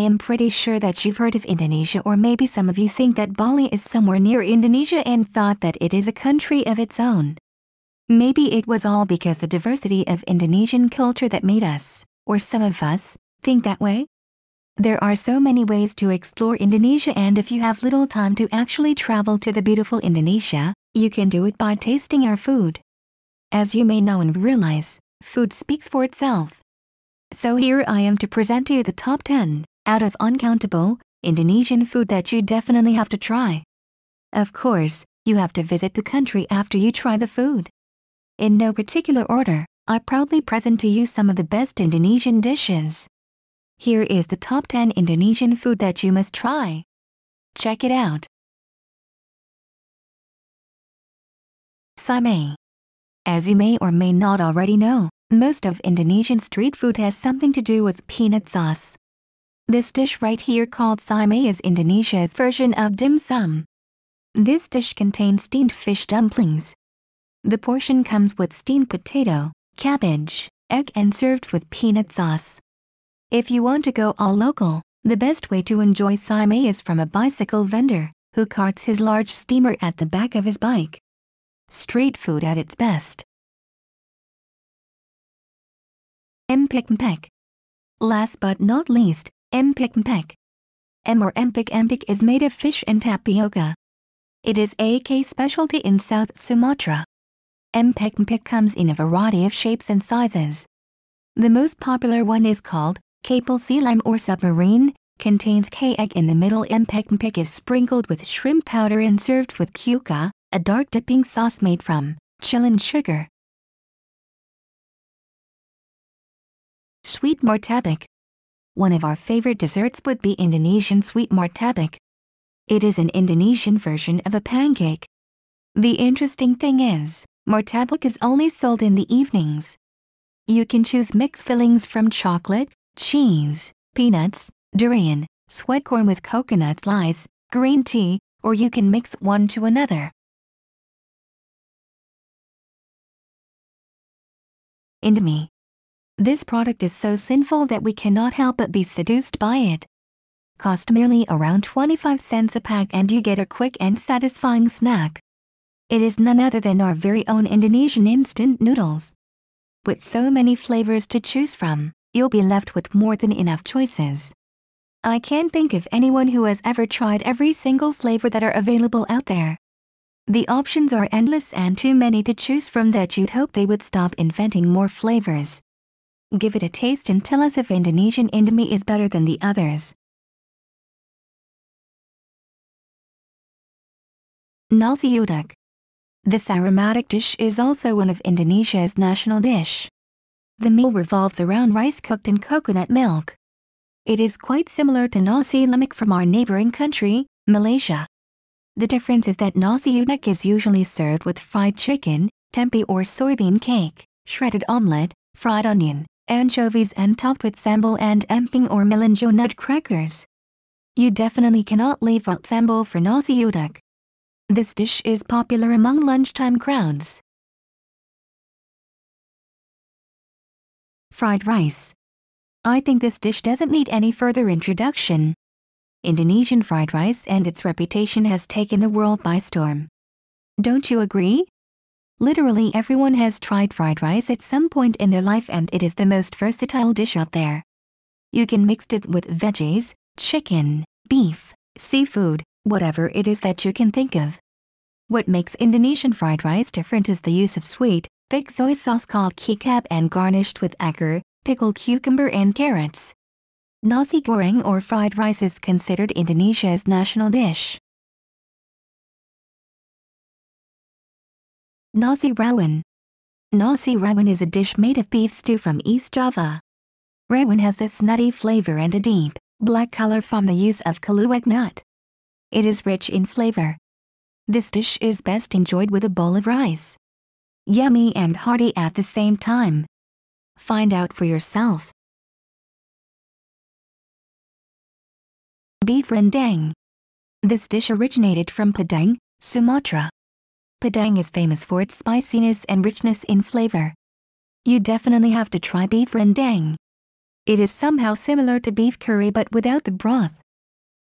am pretty sure that you've heard of Indonesia or maybe some of you think that Bali is somewhere near Indonesia and thought that it is a country of its own. Maybe it was all because the diversity of Indonesian culture that made us, or some of us, think that way? There are so many ways to explore Indonesia and if you have little time to actually travel to the beautiful Indonesia, you can do it by tasting our food. As you may know and realize, food speaks for itself. So here I am to present to you the top 10, out of uncountable, Indonesian food that you definitely have to try. Of course, you have to visit the country after you try the food. In no particular order, I proudly present to you some of the best Indonesian dishes. Here is the top 10 Indonesian food that you must try. Check it out. Siomay. As you may or may not already know, most of Indonesian street food has something to do with peanut sauce. This dish right here called siomay is Indonesia's version of dim sum. This dish contains steamed fish dumplings. The portion comes with steamed potato, cabbage, egg and served with peanut sauce. If you want to go all local, the best way to enjoy siomay is from a bicycle vendor, who carts his large steamer at the back of his bike. Street food at its best. Empek-empek. Last but not least, empek-empek. M or empek empek is made of fish and tapioca. It is AK specialty in South Sumatra. Empek-empek comes in a variety of shapes and sizes. The most popular one is called kapal selam or submarine, contains K-egg in the middle empek-empek is sprinkled with shrimp powder and served with cuka, a dark dipping sauce made from chilen sugar. Sweet martabak. One of our favorite desserts would be Indonesian sweet martabak. It is an Indonesian version of a pancake. The interesting thing is, martabak is only sold in the evenings. You can choose mixed fillings from chocolate, cheese, peanuts, durian, sweet corn with coconut slice, green tea, or you can mix one to another. Indomie. This product is so sinful that we cannot help but be seduced by it. Cost merely around 25 cents a pack and you get a quick and satisfying snack. It is none other than our very own Indonesian instant noodles. With so many flavors to choose from, you'll be left with more than enough choices. I can't think of anyone who has ever tried every single flavor that are available out there. The options are endless and too many to choose from that you'd hope they would stop inventing more flavors. Give it a taste and tell us if Indonesian Indomie is better than the others. Nasi Uduk. This aromatic dish is also one of Indonesia's national dish. The meal revolves around rice cooked in coconut milk. It is quite similar to nasi lemak from our neighboring country, Malaysia. The difference is that nasi uduk is usually served with fried chicken, tempeh or soybean cake, shredded omelette, fried onion, anchovies and topped with sambal and emping or melinjo nut crackers. You definitely cannot leave out sambal for nasi uduk. This dish is popular among lunchtime crowds. Fried rice. I think this dish doesn't need any further introduction. Indonesian fried rice and its reputation has taken the world by storm. Don't you agree? Literally everyone has tried fried rice at some point in their life and it is the most versatile dish out there. You can mix it with veggies, chicken, beef, seafood, whatever it is that you can think of. What makes Indonesian fried rice different is the use of sweet, thick soy sauce called kecap and garnished with acar, pickled cucumber and carrots. Nasi goreng or fried rice is considered Indonesia's national dish. Nasi rawon. Nasi rawon is a dish made of beef stew from East Java. Rawon has this nutty flavor and a deep, black color from the use of keluak nut. It is rich in flavor. This dish is best enjoyed with a bowl of rice. Yummy and hearty at the same time. Find out for yourself. Beef rendang. This dish originated from Padang, Sumatra. Padang is famous for its spiciness and richness in flavor. You definitely have to try beef rendang. It is somehow similar to beef curry but without the broth.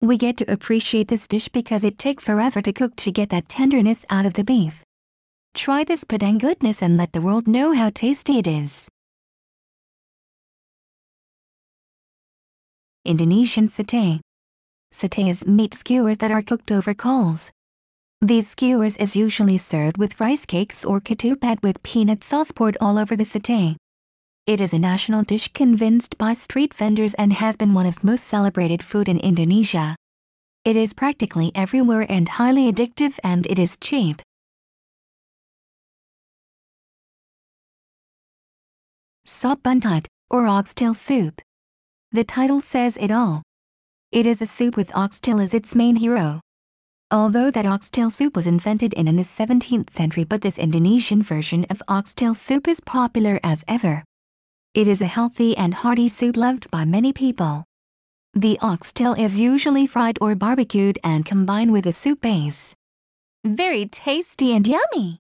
We get to appreciate this dish because it takes forever to cook to get that tenderness out of the beef. Try this padang goodness and let the world know how tasty it is. Indonesian satay. Satay is meat skewers that are cooked over coals. These skewers is usually served with rice cakes or ketupat with peanut sauce poured all over the satay. It is a national dish convinced by street vendors and has been one of most celebrated food in Indonesia. It is practically everywhere and highly addictive and it is cheap. Sop Buntut, or oxtail soup. The title says it all. It is a soup with oxtail as its main hero. Although that oxtail soup was invented in, in the 17th century but this Indonesian version of oxtail soup is popular as ever. It is a healthy and hearty soup loved by many people. The oxtail is usually fried or barbecued and combined with a soup base. Very tasty and yummy!